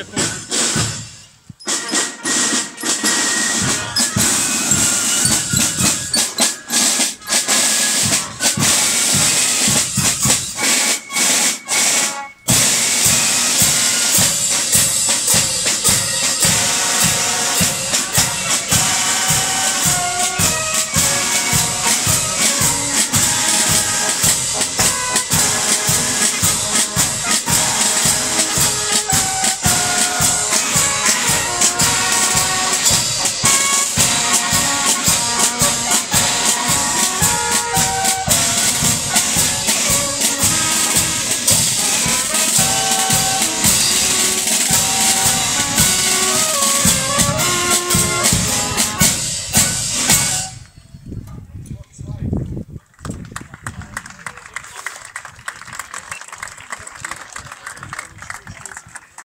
a